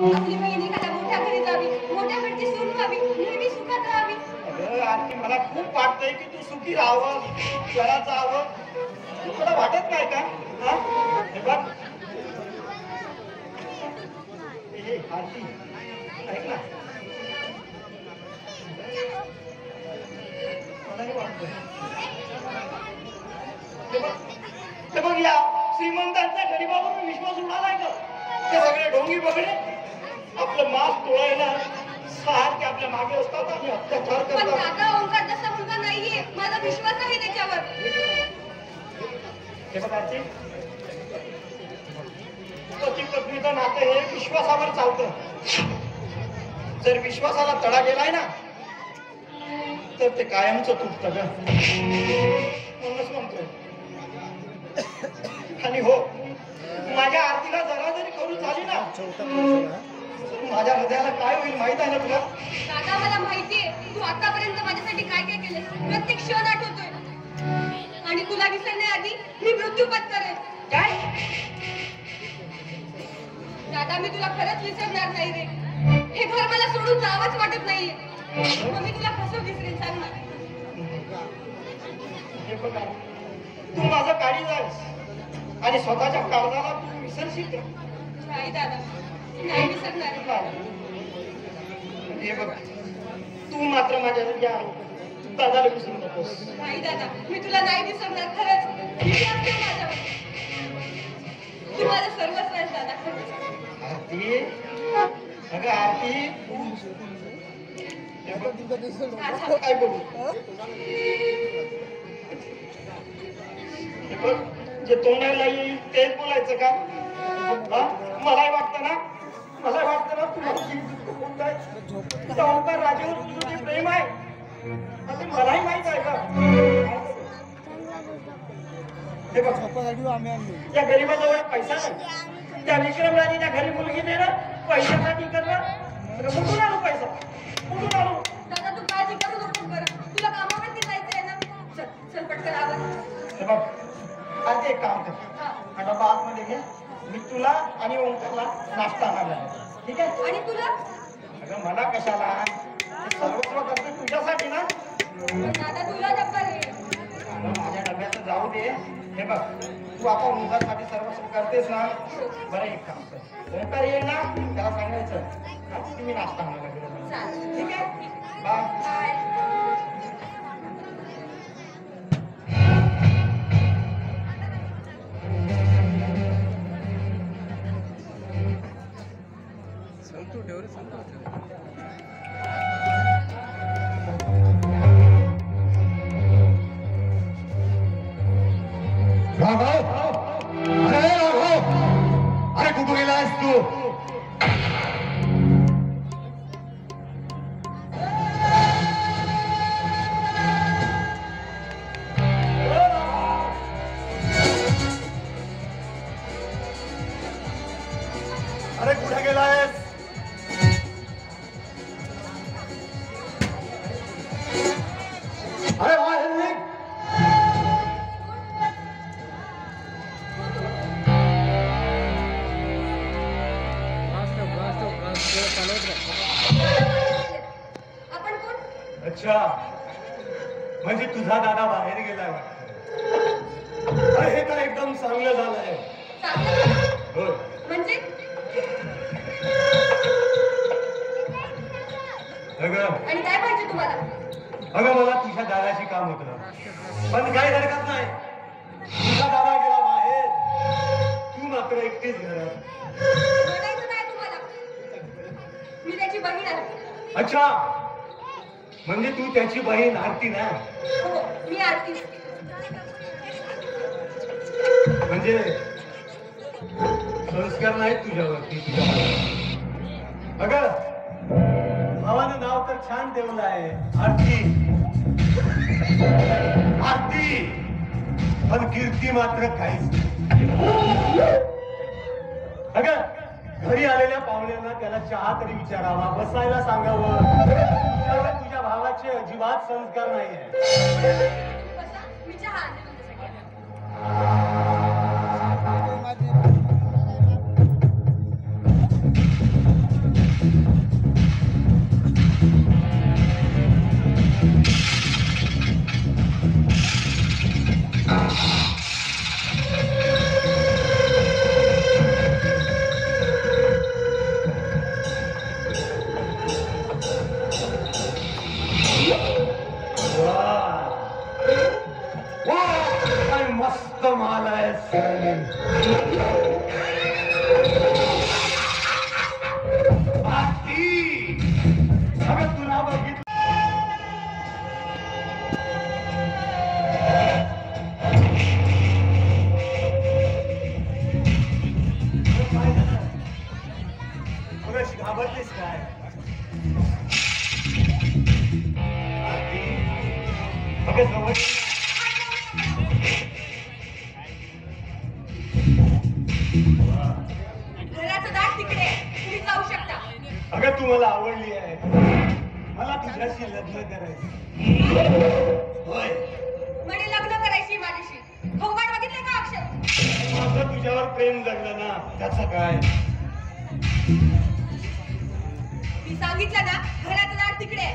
आपली बहीण एखाद्या जावी सून व्हावी नेहमी सुखात राहावी. अगं मला खूप वाटतंय की तू सुखी राहावं घरात जावं. तुला वाटत नाही का? हा? हे बघ. हे आरती. ऐक ना. मलाही वाटतंय. बघ. या गरीबावर विश्वास उडालाय का? ते सगळे ढोंगी बघणे आपलं मास तोडायला सारखे आपल्या मागे असतात आणि अत्याचार पण करतात. ओंकार तसा मुलगा नाहीये. माझा विश्वास आहे त्याच्यावर. हे बघ पती पत्नीचं नातं हे विश्वासावर चालतं. जर विश्वासाला तडा गेलाय ना तर ते कायमचं तुटतं ग. म्हणूनच म्हणतोय. आणि हो माझ्या आरतीला जरा जरी करू झाली ना माझ्या हृदयाला काय होईल माहीत आहे ना तुला? काका मला माहितीये तू आतापर्यंत माझ्यासाठी काय काय केलंस? प्रत्येक क्षण आठवतोय. आणि तुला विसरण्याआधी मी मृत्यू पत्करेन काय? दादा मी तुला खरंच विसरणार नाही रे. हे घर मला सोडून जावंच वाटत नाहीये. मग मी तुला कसं विसरेन सांग ना. तू माझं काळी जास आणि स्वतःच्या काळजाला तू विसरशील का? नाही दादा. हे बघ. तू मात्र माझ्या या दादाला विसरू नकोस. नाही दादा मी तुला नाही विसरणार खरंच. तू माझं सर्वस्व आहेस दादा आरती? अगं. काय बोलू. जे तोंडाला येईल तेच बोलायचं का? मलाही वाटतं ना तू तुझा ओंकार राजेवर तुझं जे प्रेम आहे आता मलाही माहीत आहे का? हे बघ या गरीबाजवळ पैसा नाही. त्या विक्रमराजेच्या घरी मुलगी देणं पैशासाठी करणं कुठून आणू पैसा? कुठून आणू? दादा तू काळजी करू नको बरं. तुला कामावरती जायचंय ना? चल चल पटकन आवर हे बघ आज एक काम कर. हा. हा डबा आतमध्ये घे. मी तुला आणि ओंकारला नाश्ता लावेन. ठीक आहे? आणि तुला? अगं मला कशाला? सर्वस्व करते तुझ्यासाठी ना? दादा तुला डब्बा रे. अगं माझ्या डब्यात जाऊ दे. हे बघ तू आता ओंकारसाठी सर्वस्व करतेस ना? बरं एक काम कर. ओंकार येईल ना? त्याला सांगायचं. तुम्ही नाश्ता चालेल. ठीक आहे? बाय. राघव तुम्हाला. अगं मला तुझ्या दादाची काम होतं. पण काही हरकत नाही. तुझा दादा गेला बाहेर. तू मात्र एकटीच घरात. म्हणायचं नाही तुम्हाला. मी त्याची बहीण आहे. अच्छा. म्हणजे तू त्याची बहीण आरती ना? हो मी आरती. म्हणजे संस्कार नाहीत तुझ्यावरती तुझ्या. अगं भावानं नाव तर छान ठेवलं आहे. आरती. आरती. पण कीर्ती मात्र काहीच अग घरी आलेल्या पाहुण्यांना त्याला चहा तरी विचारावा बसायला सांगावं. तुझ्या भावाचे अजिबात संस्कार नाही आहे मला आवडली आहे. मला तुझ्याशी लग्न करायचं होय. म्हणे लग्न करायची माझ्याशी. थोबाड बघितलं का अक्षर माझं तुझ्यावर प्रेम जगलं ना त्याचं काय? मी सांगितलं ना घराचं तिकडे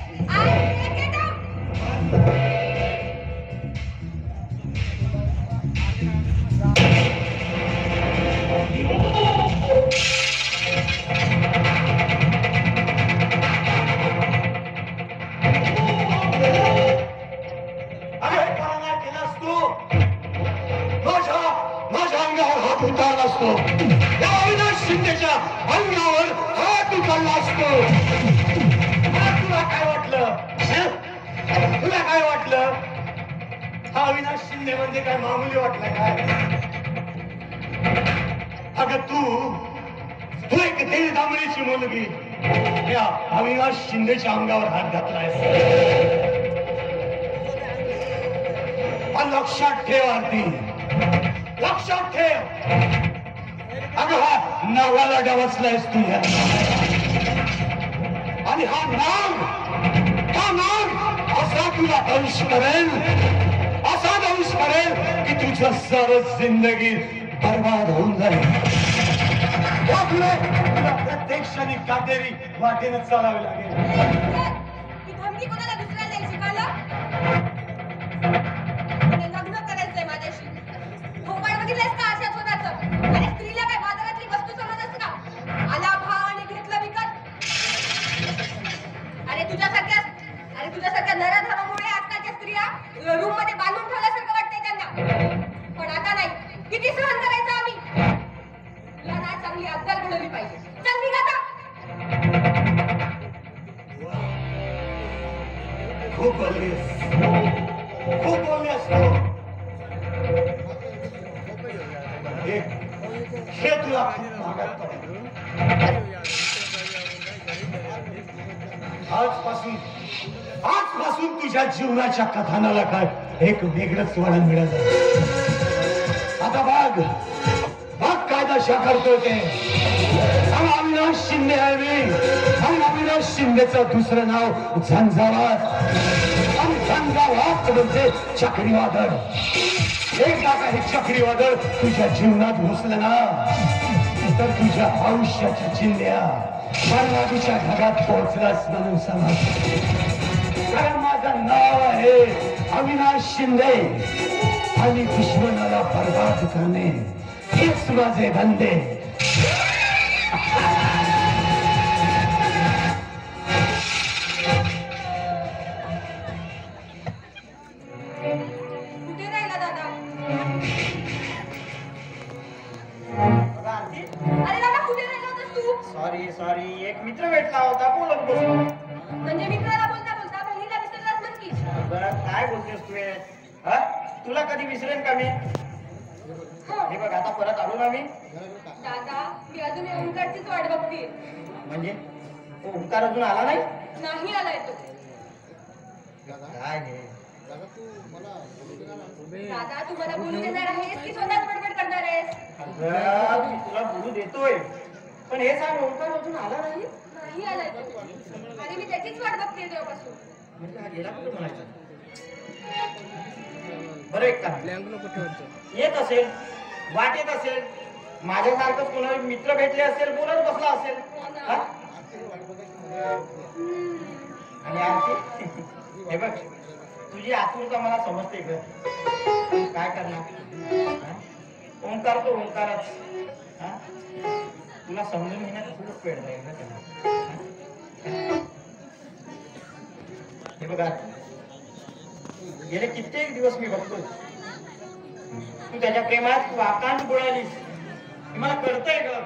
शिंदेच्या अंगावर हात उचलला असतो. तुला काय वाटलं? तुला काय वाटलं? हा अविनाश शिंदे म्हणजे काय? मामुली वाटलं काय? अगं तू तू एक दीड दामणीची मुलगी. या अविनाश शिंदेच्या अंगावर हात घातलायस. लक्षात ठेव आरती. लक्षात ठेव. अगं हा नावाला डवचलायस तू ह्या आणि हा नाग हा नाग असा तुला अंश करेल असा दंश करेल की तुझं सर्व जिंदगी बर्बाद होऊन जाईल. त्यामुळे तुला प्रत्येक क्षणी काटेरी वाटेनं चालावे लागेल. ही धमकी कोणाला दुसऱ्याला द्यायची आजपासून आजपासून तुझ्या जीवनाच्या कथानाला काय एक वेगळंच वळण मिळत आता बाग बाग काय दशा करतोय ते अविनाश शिंदे आहे मी आणि अविनाश शिंदेचं दुसरं नाव झंझावात. आणि झंझावात म्हणजे चक्रीवादळ. एकदा का हे चक्रीवादळ तुझ्या जीवनात घुसलं ना. तर तुझ्या आयुष्याच्या चिन्ह्या मरणाच्या घरात पोहोचलास म्हणून समज. कारण माझं नाव आहे अविनाश शिंदे. आणि दुश्मनाला बर्बाद करणे हेच माझे धंदे. भेटला होता. बोलत बसलो. म्हणजे मित्राला बोलता बोलता बहिणीला विसरलास म्हण की बरं काय बोलतेस तू हे? हा? तुला कधी विसरेन का मी? हो. हे बघ आता परत आलो ना मी. दादा मी अजून या ओंकारचीच वाट बघते. म्हणजे? तो ओंकार अजून आला नाही? नाही आलाय तो. काय हे दादा तू मला बोलू देणार आहेस की स्वतःच बडबड करणार आहेस? अगं, मी तुला बोलू देतोय. पण हे सांग ओंकार अजून आला नाही? आलाय तो आणि मी त्याचीच वाट बघते तेव्हापासून म्हणजे हा गेला कुठे म्हणायचा? बरं एक ब्लँक नको ठेवतो येत असेल वाटेत असेल माझ्यासारखंच कोणाला मित्र भेटले असेल बोलत बसला असेल. हा? आणि आरती? हे बघ तुझी आतुरता मला समजते ग. काय करणार? हा? ओंकार तो ओंकारच. हा? तुला समजून घेण्यात खूप वेळ जाईल ना त्याला. हे बघा. गेले कित्येक दिवस मी बघतो तू त्याच्या प्रेमात तू आकांत बुडालीस. हे मला कळतंय ग.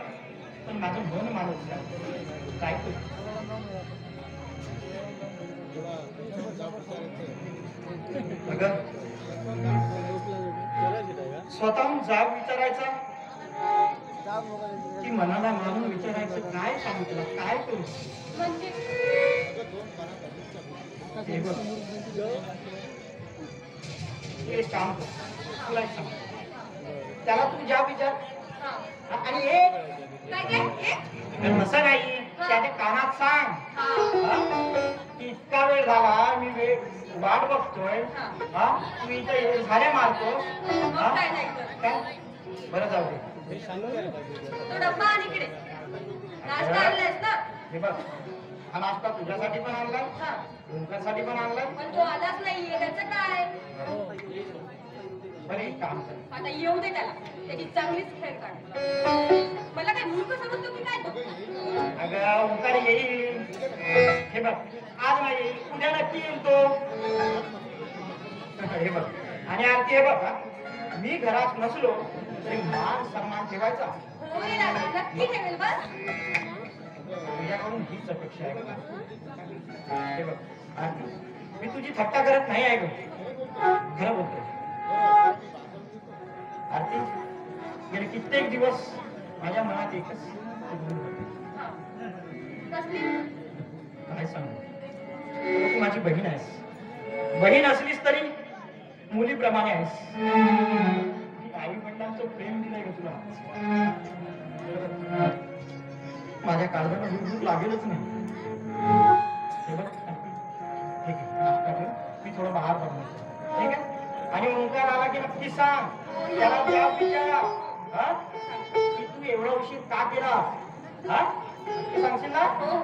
पण माझं मन माणूस काय तू? अगं स्वतःहून जाब विचारायचा? ती मनाला मारून विचारायचं काय सांगू तुला काय करू? म्हणजे हे एक काम कर. तुला सांग त्याला तू जा विचार. आणि एक तसं नाही. त्याच्या कानात सांग? की इतका वेळ झाला मी वेळ वाट बघतोय. हा. हा? तू इथं झाड्या मारतो. मग हा? काय नाही तर काय? बरं जाऊ दे. तो डब्बा आणि इकडे नाश्ता आणलायस ना हे बघ. हा नाश्ता तुझ्यासाठी पण आणलाय तुमच्यासाठी पण आणलाय पण तो आलाच नाहीये त्याचं काय बरं एक काम कर आता येऊ दे त्याला त्याची चांगलीच खेळ काढ मला काय मूर्ख समजतो की काय तो अगं ओंकार येईल हे बघ आज नाही येईल उद्या नक्की येईल तो हे. बघ आणि आरती हे बघ मी घरात नसलो तरी मान सन्मान ठेवायचा. रे दादा नक्की ठेवेल बस. तुझ्याकडून हीच अपेक्षा आहे. बघ. हे बघ आरती मी तुझी थट्टा करत नाही आहे गं खरं बोलतो आरती गेले कित्येक दिवस माझ्या मनात एकच. कसली? काय सांगू? तू माझी बहीण आहेस. बहीण असलीस तरी मुलीप्रमाणे आहेस. आई वडिलांचं प्रेम दिलंय का तुला? माझ्या काळजाला दूर लागेलच नाही. हे बघ, ठीक आहे. मी थोडं बाहेर पडलो. ठीक आहे? आणि ओंकार आला की नक्की सांग. त्याला त्या विचारा. हा? की तू एवढा उशीर का केला हा? नक्की सांगशील ना? हो?